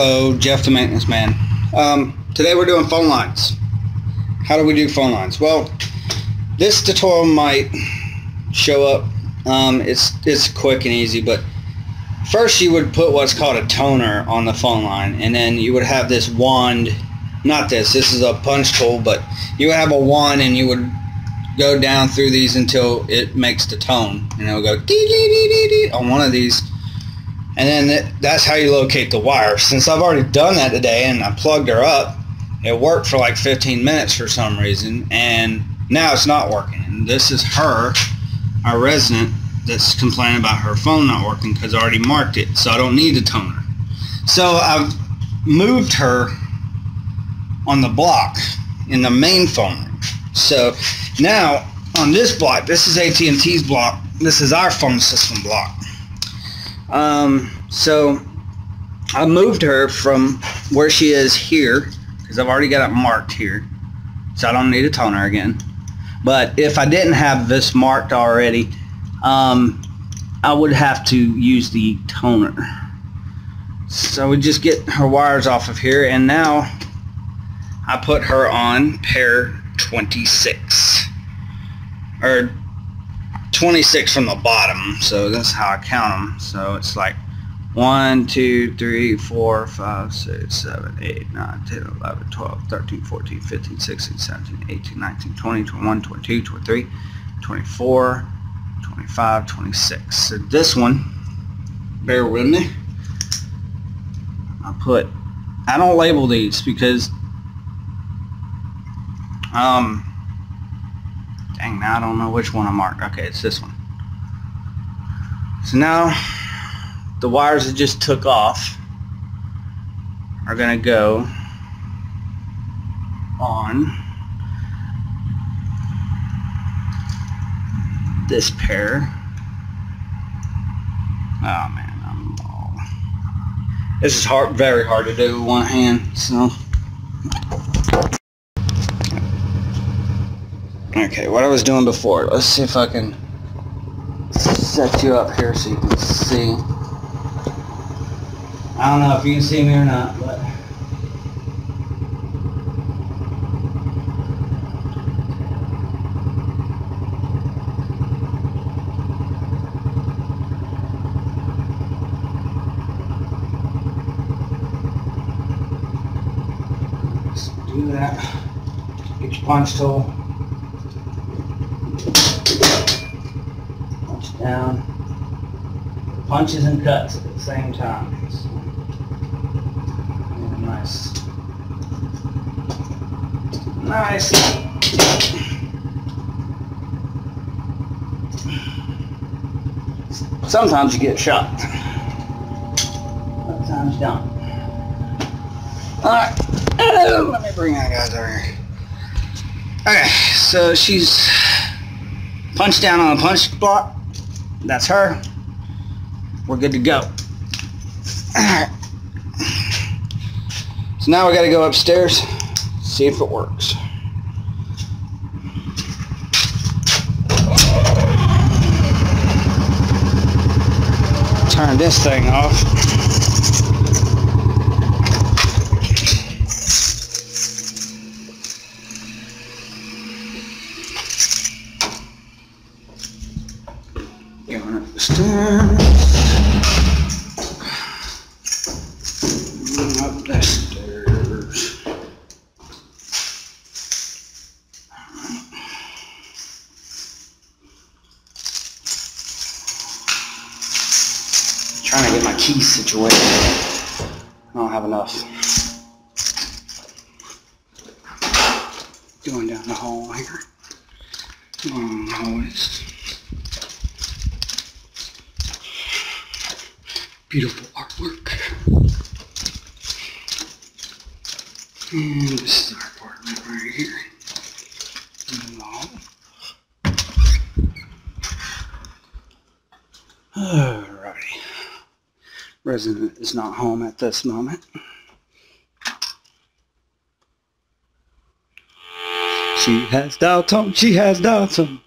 Hello, Jeff the maintenance man. Um, today we're doing phone lines. How do we do phone lines? Well, this tutorial might show up. Um, it's it's quick and easy, but first you would put what's called a toner on the phone line, and then you would have this wand. Not this. This is a punch tool, but you have a wand, and you would go down through these until it makes the tone, and it'll go dee dee dee dee dee on one of these and then that's how you locate the wire. Since I've already done that today and I plugged her up, it worked for like 15 minutes for some reason, and now it's not working. And this is her, our resident, that's complaining about her phone not working because I already marked it, so I don't need the toner. So I've moved her on the block in the main phone room. So now on this block, this is AT&T's block. This is our phone system block. Um, so I moved her from where she is here because I've already got it marked here. So I don't need a toner again. But if I didn't have this marked already, um, I would have to use the toner. So we just get her wires off of here and now I put her on pair 26 or 26 from the bottom so that's how I count them so it's like 1 2 3 4 5 6 7 8 9 10 11 12 13 14 15 16 17 18 19 20 21 22 23 24 25 26 so this one bear with me. I put I don't label these because um Dang, now I don't know which one I marked. Okay, it's this one. So now the wires that just took off are going to go on this pair. Oh man, I'm all... This is hard, very hard to do with one hand, so... Okay, what I was doing before. Let's see if I can set you up here so you can see. I don't know if you can see me or not, but... Let's do that. Get your punch tool. Down, punches and cuts at the same time. So, nice, nice. Sometimes you get shocked. Sometimes you don't. Alright, let me bring that guys over here. Okay, so she's punched down on a punch block that's her. We're good to go. So now we got to go upstairs, see if it works. Turn this thing off. Stairs. Going Up the stairs. Trying to get my keys situated. I don't have enough. Going down the hall here. Long. Beautiful artwork. And this is our apartment right here. Alrighty. Resident is not home at this moment. She has doubts on, she has doubts on.